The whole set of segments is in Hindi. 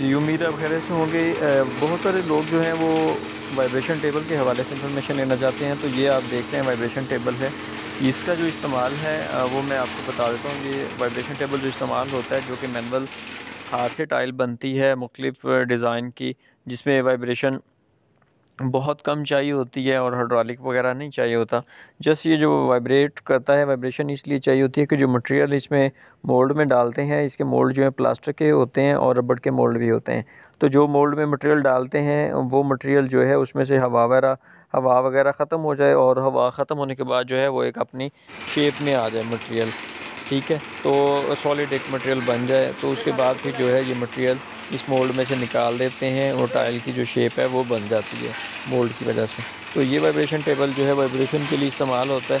जी उम्मीद है खैर से होंगे बहुत सारे लोग जो हैं वो वाइब्रेशन टेबल के हवाले से इंफॉर्मेशन लेना चाहते हैं तो ये आप देखते हैं वाइब्रेशन टेबल है। इसका जो इस्तेमाल है वो मैं आपको बता देता हूँ, ये वाइब्रेशन टेबल जो इस्तेमाल होता है, जो कि मैनुअल हाथ से टाइल बनती है मुख्तफ डिज़ाइन की, जिसमें वाइब्रेशन बहुत कम चाहिए होती है और हाइड्रोलिक वगैरह नहीं चाहिए होता। जस्ट ये जो वाइब्रेट करता है वाइब्रेशन इसलिए चाहिए होती है कि जो मटेरियल इसमें मोल्ड में डालते हैं, इसके मोल्ड जो है प्लास्टिक के होते हैं और रबड़ के मोल्ड भी होते हैं। तो जो मोल्ड में मटेरियल डालते हैं, वो मटेरियल जो है उसमें से हवा वगैरह हवा वगैरह ख़त्म हो जाए और हवा ख़त्म होने के बाद जो है वो एक अपनी शेप में आ जाए मटेरियल ठीक है? तो सॉलिड एक मटेरियल बन जाए तो उसके बाद फिर जो है ये मटेरियल इस मोल्ड में से निकाल देते हैं और टाइल की जो शेप है वो बन जाती है मोल्ड की वजह से। तो ये वाइब्रेशन टेबल जो है वाइब्रेशन के लिए इस्तेमाल होता है।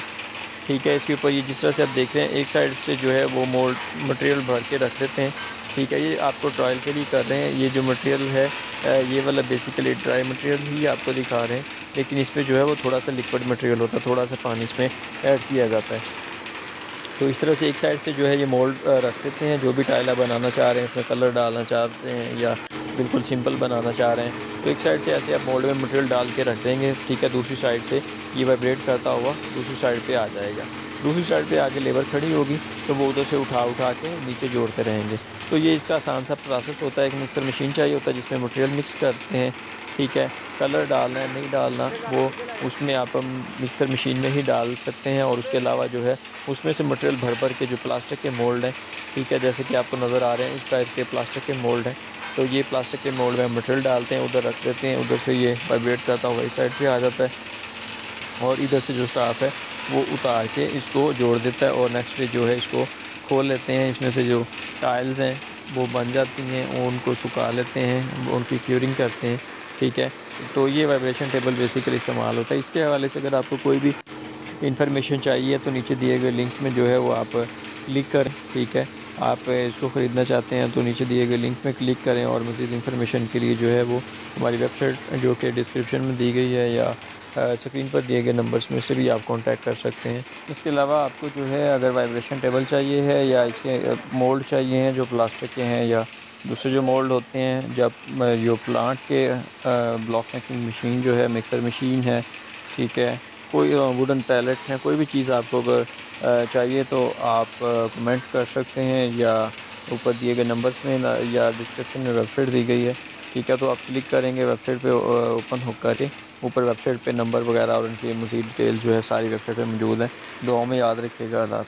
ठीक है, इसके ऊपर ये जिस तरह से आप देख रहे हैं, एक साइड से जो है वो मोल्ड मटेरियल भर के रख देते हैं। ठीक है, ये आपको ट्रायल के लिए कर रहे हैं। ये जो मटेरियल है ये वाला बेसिकली ड्राई मटेरियल ही आपको दिखा रहे हैं। लेकिन इस पर जो है वो थोड़ा सा लिक्विड मटेरियल होता है, थोड़ा सा पानी इसमें ऐड किया जाता है। तो इस तरह से एक साइड से जो है ये मोल्ड रख देते हैं। जो भी टाइला बनाना चाह रहे हैं, उसमें कलर डालना चाहते हैं या बिल्कुल सिंपल बनाना चाह रहे हैं। तो एक साइड से ऐसे आप मोल्ड में मटेरियल डाल के रख देंगे, ठीक है? दूसरी साइड से ये वाइब्रेट करता हुआ दूसरी साइड पे आ जाएगा। दूसरी साइड पे आके लेबर खड़ी होगी तो वो उधर से उठा उठा के नीचे जोड़ते रहेंगे। तो ये इसका आसान सा प्रोसेस होता है। एक मिक्सर मशीन चाहिए होता है, जिसमें मटेरियल मिक्स करते हैं। ठीक है, कलर डालना है, नहीं डालना, वो उसमें आप मिक्सर मशीन में ही डाल सकते हैं और उसके अलावा जो है, उसमें से मटेरियल भर भर के जो प्लास्टिक के मोल्ड हैं, ठीक है, जैसे कि आपको नज़र आ रहे हैं, इस टाइप के प्लास्टिक के मोल्ड हैं तो ये प्लास्टिक के मोल्ड में मटेरियल डालते हैं, उधर रख देते हैं, उधर से ये वाइब्रेट करता हुआ इस साइड पर आ जाता है और इधर से जो स्टाफ है, वो उतार के इसको जोड़ देता है और नेक्स्ट डे जो है इसको खोल लेते हैं, इसमें से जो टाइल्स हैं, वो बन जाती हैं, उनको सुखा लेते हैं, उनकी क्यूरिंग करते हैं। ठीक है? तो ये वाइब्रेशन टेबल बेसिकली इस्तेमाल होता है। इसके हवाले से अगर आपको कोई भी इंफॉर्मेशन चाहिए तो नीचे दिए गए लिंक में जो है वो आप क्लिक करें, ठीक है? आप इसको ख़रीदना चाहते हैं तो नीचे दिए गए लिंक में क्लिक करें और मज़ीद इन्फॉर्मेशन के लिए जो है वो हमारी वेबसाइट जो कि डिस्क्रिप्शन में दी गई है या स्क्रीन पर दिए गए नंबर्स में से भी आप कांटेक्ट कर सकते हैं। इसके अलावा आपको जो है अगर वाइब्रेशन टेबल चाहिए है या इसके मोल्ड चाहिए हैं जो प्लास्टिक के हैं या दूसरे जो मोल्ड होते हैं, जब जो प्लांट के ब्लॉक मेकिंग मशीन जो है मिक्सर मशीन है, ठीक है, कोई वुडन पैलेट है, कोई भी चीज़ आपको अगर चाहिए तो आप कमेंट कर सकते हैं या ऊपर दिए गए नंबर्स में या डिस्क्रिप्शन में वेबसाइट दी गई है, ठीक है तो आप क्लिक करेंगे वेबसाइट पे ओपन हो करके ऊपर वेबसाइट पे नंबर वगैरह और उनकी मज़ीद डिटेल जो है, सारी वेबसाइट पे मौजूद है दुआ में याद रखिएगा, अल्लाह